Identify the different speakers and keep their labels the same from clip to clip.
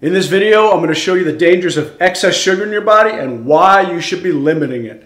Speaker 1: In this video, I'm going to show you the dangers of excess sugar in your body and why you should be limiting it.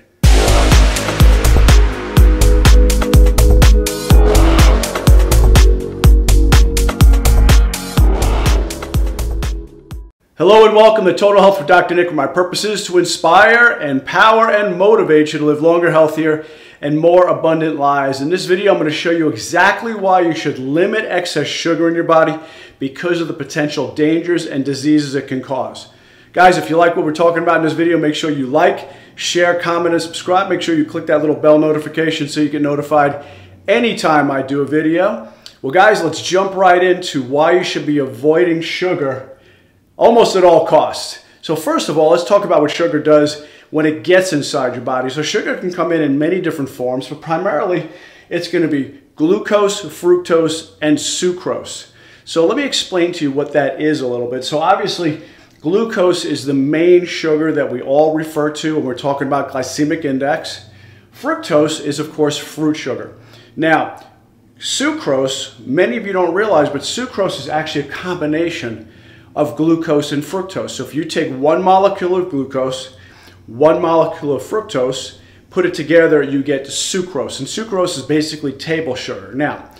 Speaker 1: Hello and welcome to Total Health with Dr. Nick, where my purpose is to inspire, empower, and motivate you to live longer, healthier, and more abundant lives. In this video, I'm going to show you exactly why you should limit excess sugar in your body because of the potential dangers and diseases it can cause. Guys, if you like what we're talking about in this video, make sure you like, share, comment, and subscribe. Make sure you click that little bell notification so you get notified anytime I do a video. Well, guys, let's jump right into why you should be avoiding sugar almost at all costs. So first of all, let's talk about what sugar does when it gets inside your body. So sugar can come in in many different forms, but primarily it's going to be glucose, fructose, and sucrose. So let me explain to you what that is a little bit. So obviously, glucose is the main sugar that we all refer to when we're talking about glycemic index. Fructose is, of course, fruit sugar. Now, sucrose, many of you don't realize, but sucrose is actually a combination of glucose and fructose. So if you take one molecule of glucose one molecule of fructose, put it together, you get sucrose. And sucrose is basically table sugar. Now,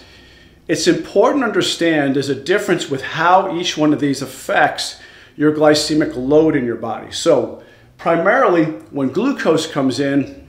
Speaker 1: it's important to understand there's a difference with how each one of these affects your glycemic load in your body. So, primarily, when glucose comes in,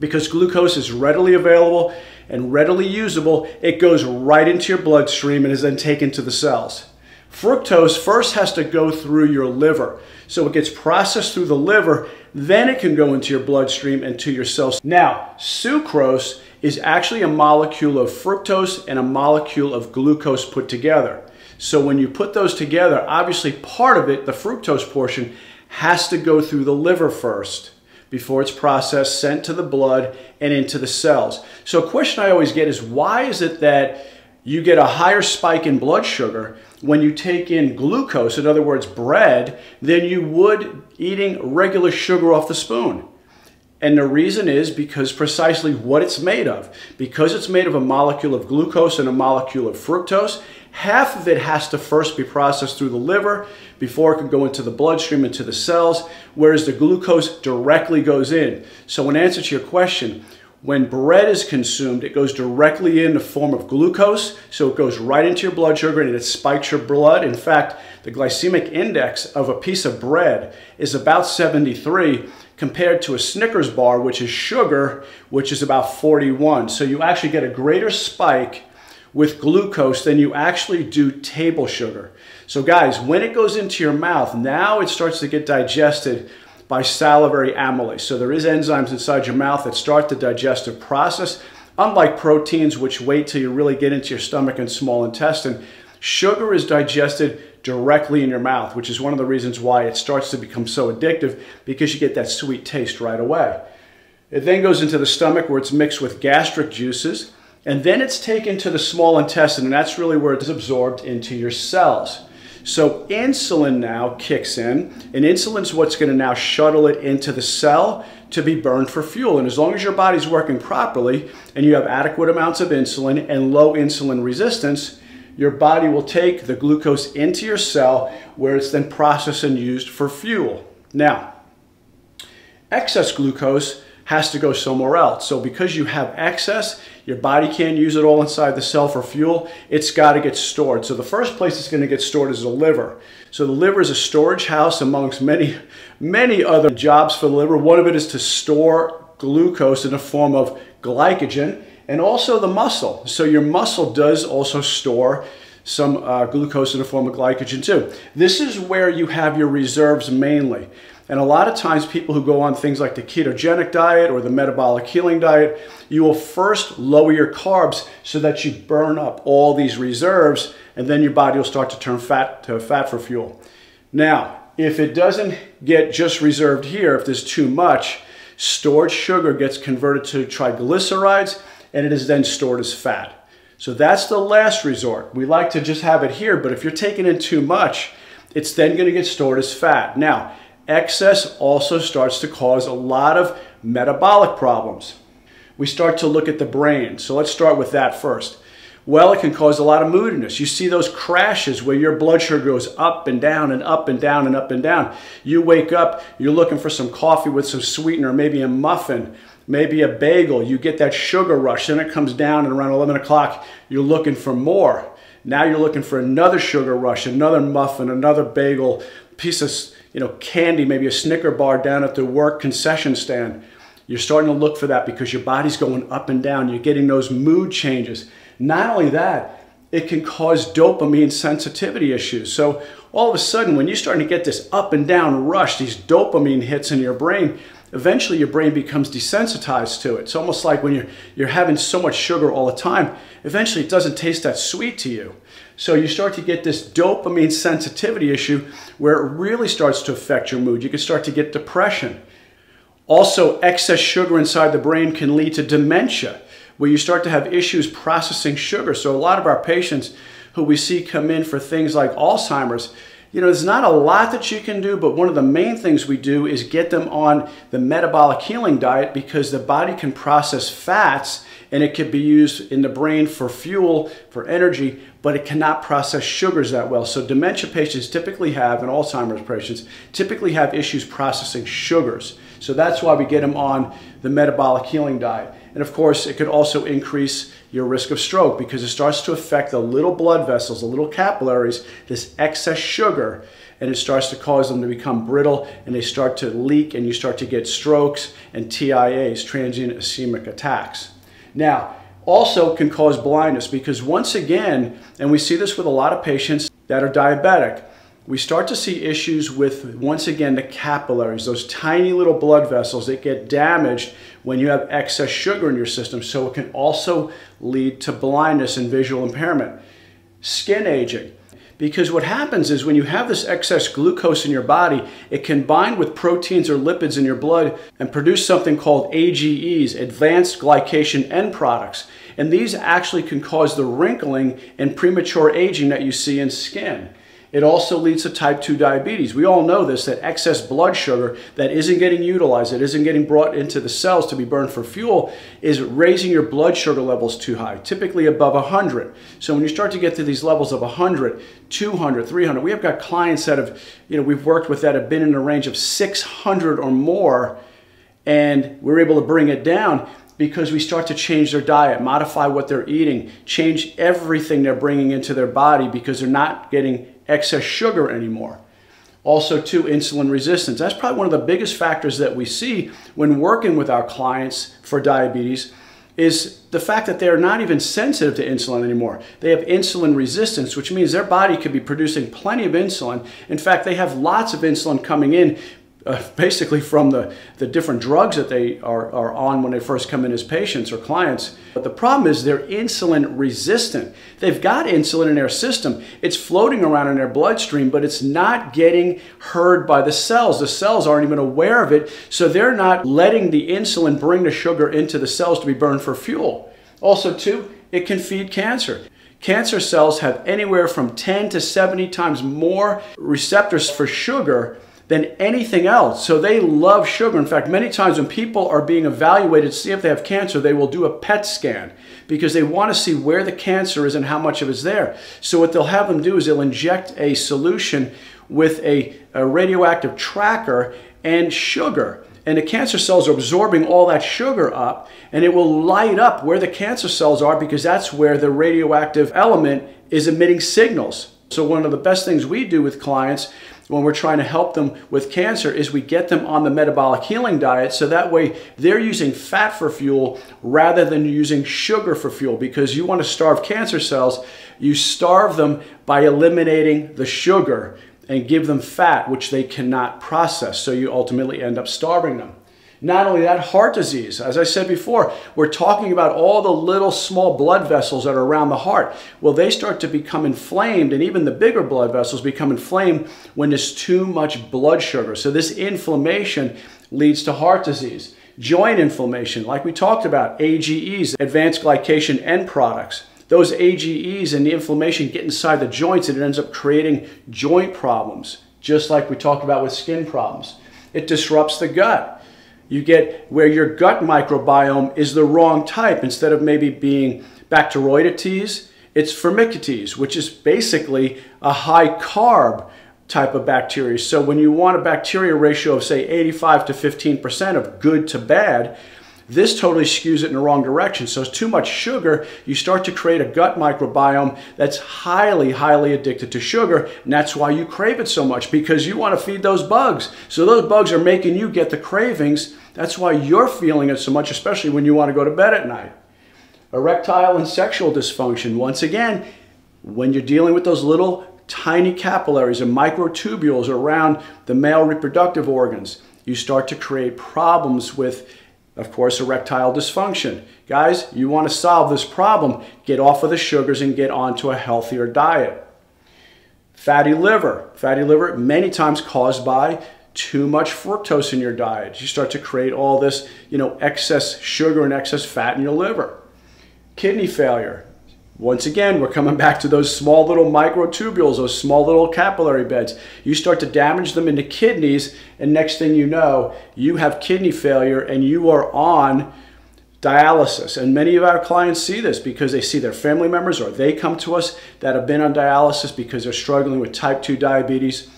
Speaker 1: because glucose is readily available and readily usable, it goes right into your bloodstream and is then taken to the cells. Fructose first has to go through your liver. So it gets processed through the liver, then it can go into your bloodstream and to your cells. Now, sucrose is actually a molecule of fructose and a molecule of glucose put together. So when you put those together, obviously part of it, the fructose portion, has to go through the liver first before it's processed, sent to the blood, and into the cells. So a question I always get is why is it that you get a higher spike in blood sugar when you take in glucose, in other words, bread, than you would eating regular sugar off the spoon. And the reason is because precisely what it's made of. Because it's made of a molecule of glucose and a molecule of fructose, half of it has to first be processed through the liver before it can go into the bloodstream, into the cells, whereas the glucose directly goes in. So in answer to your question, when bread is consumed, it goes directly in the form of glucose, so it goes right into your blood sugar and it spikes your blood. In fact, the glycemic index of a piece of bread is about 73 compared to a Snickers bar, which is sugar, which is about 41. So you actually get a greater spike with glucose than you actually do table sugar. So guys, when it goes into your mouth, now it starts to get digested by salivary amylase. So there is enzymes inside your mouth that start the digestive process. Unlike proteins, which wait till you really get into your stomach and small intestine, sugar is digested directly in your mouth, which is one of the reasons why it starts to become so addictive because you get that sweet taste right away. It then goes into the stomach where it's mixed with gastric juices, and then it's taken to the small intestine, and that's really where it's absorbed into your cells. So insulin now kicks in, and insulin's what's going to now shuttle it into the cell to be burned for fuel. And as long as your body's working properly and you have adequate amounts of insulin and low insulin resistance, your body will take the glucose into your cell where it's then processed and used for fuel. Now, excess glucose has to go somewhere else. So because you have excess, your body can't use it all inside the cell for fuel. It's got to get stored. So the first place it's going to get stored is the liver. So the liver is a storage house amongst many, many other jobs for the liver. One of it is to store glucose in the form of glycogen and also the muscle. So your muscle does also store some uh, glucose in the form of glycogen too. This is where you have your reserves mainly. And a lot of times people who go on things like the ketogenic diet or the metabolic healing diet, you will first lower your carbs so that you burn up all these reserves and then your body will start to turn fat to fat for fuel. Now, if it doesn't get just reserved here, if there's too much, stored sugar gets converted to triglycerides and it is then stored as fat. So that's the last resort. We like to just have it here, but if you're taking in too much, it's then going to get stored as fat. Now, excess also starts to cause a lot of metabolic problems. We start to look at the brain. So let's start with that first. Well, it can cause a lot of moodiness. You see those crashes where your blood sugar goes up and down and up and down and up and down. You wake up, you're looking for some coffee with some sweetener, maybe a muffin, maybe a bagel. You get that sugar rush, then it comes down and around 11 o'clock, you're looking for more. Now you're looking for another sugar rush, another muffin, another bagel, piece of you know, candy, maybe a Snicker bar down at the work concession stand. You're starting to look for that because your body's going up and down. You're getting those mood changes. Not only that, it can cause dopamine sensitivity issues. So all of a sudden, when you're starting to get this up and down rush, these dopamine hits in your brain, eventually your brain becomes desensitized to it. It's almost like when you're, you're having so much sugar all the time, eventually it doesn't taste that sweet to you. So you start to get this dopamine sensitivity issue where it really starts to affect your mood. You can start to get depression. Also, excess sugar inside the brain can lead to dementia, where you start to have issues processing sugar. So a lot of our patients who we see come in for things like Alzheimer's, you know, there's not a lot that you can do, but one of the main things we do is get them on the metabolic healing diet because the body can process fats and it can be used in the brain for fuel, for energy, but it cannot process sugars that well. So dementia patients typically have, and Alzheimer's patients, typically have issues processing sugars. So that's why we get them on the metabolic healing diet. And of course, it could also increase your risk of stroke because it starts to affect the little blood vessels, the little capillaries, this excess sugar, and it starts to cause them to become brittle and they start to leak and you start to get strokes and TIAs, transient ischemic attacks. Now, also can cause blindness because once again, and we see this with a lot of patients that are diabetic, we start to see issues with, once again, the capillaries, those tiny little blood vessels that get damaged when you have excess sugar in your system. So it can also lead to blindness and visual impairment. Skin aging. Because what happens is when you have this excess glucose in your body, it can bind with proteins or lipids in your blood and produce something called AGEs, advanced glycation end products. And these actually can cause the wrinkling and premature aging that you see in skin. It also leads to type 2 diabetes. We all know this, that excess blood sugar that isn't getting utilized, that isn't getting brought into the cells to be burned for fuel, is raising your blood sugar levels too high, typically above 100. So when you start to get to these levels of 100, 200, 300, we have got clients that have, you know, we've worked with that have been in a range of 600 or more, and we're able to bring it down because we start to change their diet, modify what they're eating, change everything they're bringing into their body because they're not getting excess sugar anymore. Also, too, insulin resistance. That's probably one of the biggest factors that we see when working with our clients for diabetes is the fact that they're not even sensitive to insulin anymore. They have insulin resistance, which means their body could be producing plenty of insulin. In fact, they have lots of insulin coming in, uh, basically from the, the different drugs that they are, are on when they first come in as patients or clients. But the problem is they're insulin resistant. They've got insulin in their system. It's floating around in their bloodstream, but it's not getting heard by the cells. The cells aren't even aware of it, so they're not letting the insulin bring the sugar into the cells to be burned for fuel. Also, too, it can feed cancer. Cancer cells have anywhere from 10 to 70 times more receptors for sugar than anything else. So they love sugar. In fact, many times when people are being evaluated to see if they have cancer, they will do a PET scan because they want to see where the cancer is and how much of it's there. So what they'll have them do is they'll inject a solution with a, a radioactive tracker and sugar. And the cancer cells are absorbing all that sugar up and it will light up where the cancer cells are because that's where the radioactive element is emitting signals. So one of the best things we do with clients when we're trying to help them with cancer is we get them on the metabolic healing diet so that way they're using fat for fuel rather than using sugar for fuel. Because you want to starve cancer cells you starve them by eliminating the sugar and give them fat which they cannot process. So you ultimately end up starving them not only that, heart disease. As I said before, we're talking about all the little small blood vessels that are around the heart. Well, they start to become inflamed, and even the bigger blood vessels become inflamed when there's too much blood sugar. So this inflammation leads to heart disease. Joint inflammation, like we talked about, AGEs, advanced glycation end products. Those AGEs and the inflammation get inside the joints and it ends up creating joint problems, just like we talked about with skin problems. It disrupts the gut you get where your gut microbiome is the wrong type. Instead of maybe being Bacteroidetes, It's Firmicutes, which is basically a high carb type of bacteria. So when you want a bacteria ratio of say 85 to 15% of good to bad, this totally skews it in the wrong direction. So it's too much sugar, you start to create a gut microbiome that's highly, highly addicted to sugar. And that's why you crave it so much because you want to feed those bugs. So those bugs are making you get the cravings. That's why you're feeling it so much, especially when you want to go to bed at night. Erectile and sexual dysfunction. Once again, when you're dealing with those little tiny capillaries and microtubules around the male reproductive organs, you start to create problems with of course, erectile dysfunction. Guys, you want to solve this problem, get off of the sugars and get onto a healthier diet. Fatty liver. Fatty liver many times caused by too much fructose in your diet. You start to create all this, you know, excess sugar and excess fat in your liver. Kidney failure. Once again, we're coming back to those small little microtubules, those small little capillary beds. You start to damage them into kidneys, and next thing you know, you have kidney failure and you are on dialysis. And many of our clients see this because they see their family members or they come to us that have been on dialysis because they're struggling with type 2 diabetes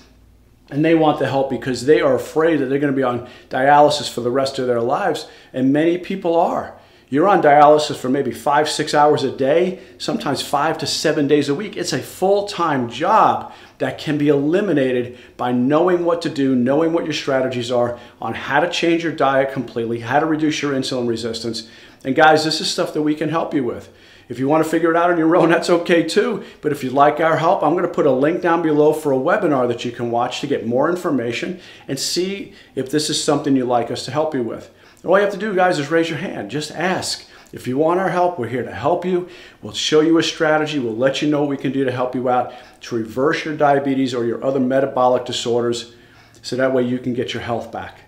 Speaker 1: and they want the help because they are afraid that they're going to be on dialysis for the rest of their lives. And many people are. You're on dialysis for maybe five, six hours a day, sometimes five to seven days a week. It's a full time job that can be eliminated by knowing what to do, knowing what your strategies are on how to change your diet completely, how to reduce your insulin resistance. And guys, this is stuff that we can help you with. If you want to figure it out on your own, that's okay too. But if you'd like our help, I'm going to put a link down below for a webinar that you can watch to get more information and see if this is something you'd like us to help you with. All you have to do, guys, is raise your hand. Just ask. If you want our help, we're here to help you. We'll show you a strategy. We'll let you know what we can do to help you out to reverse your diabetes or your other metabolic disorders so that way you can get your health back.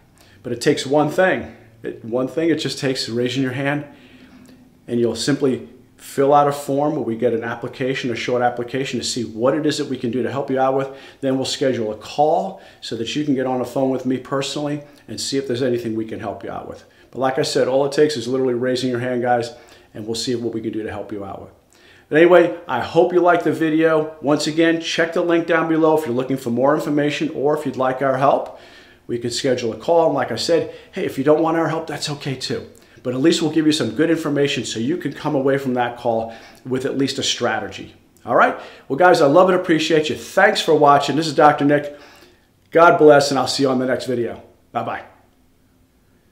Speaker 1: But it takes one thing. It, one thing it just takes raising your hand and you'll simply fill out a form where we get an application, a short application to see what it is that we can do to help you out with. Then we'll schedule a call so that you can get on the phone with me personally and see if there's anything we can help you out with. But like I said, all it takes is literally raising your hand, guys, and we'll see what we can do to help you out with. But anyway, I hope you liked the video. Once again, check the link down below if you're looking for more information or if you'd like our help. We can schedule a call. And like I said, hey, if you don't want our help, that's okay too but at least we'll give you some good information so you can come away from that call with at least a strategy. All right? Well, guys, I love and appreciate you. Thanks for watching. This is Dr. Nick. God bless, and I'll see you on the next video. Bye-bye.